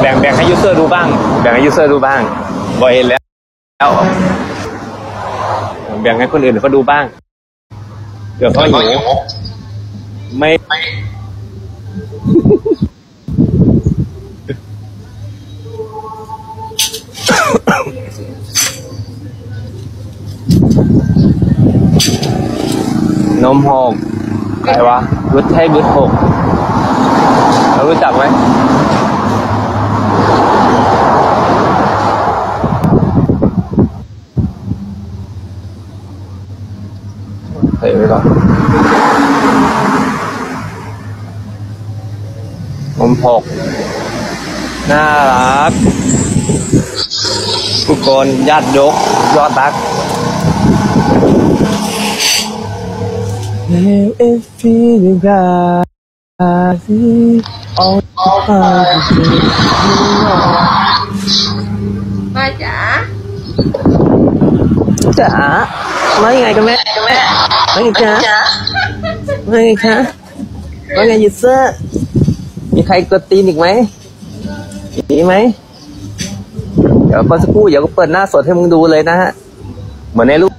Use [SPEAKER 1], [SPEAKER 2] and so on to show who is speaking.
[SPEAKER 1] แบ่งแบ่งให้ user ดูบ้าง แบ่งให้ user ดูบ้างบอยเห็นแล้ว แบ่งให้คนอื่นเขาดูบ้างเดี๋ยวเขาหิวไม่นมหกใครวะบุตรให้บุตรหก เรารู้จักไหมเฮ้ยไว้ก่อนนมหกน่ารักทุกคนญาติยกยอดรัก There is feeling that all the
[SPEAKER 2] มาจ๋า
[SPEAKER 1] จ๋าว่ายังไงกันแม่กันแม่ว่าไงจ๊ะว่าไงคะว่าไงยูเซอร์มีใครกดตีนอีกไหมมีไหมเดี๋ยวก็สักครู่เดี๋ยวก็เปิดหน้าสดให้มึงดูเลยนะฮะเหมือนในรูป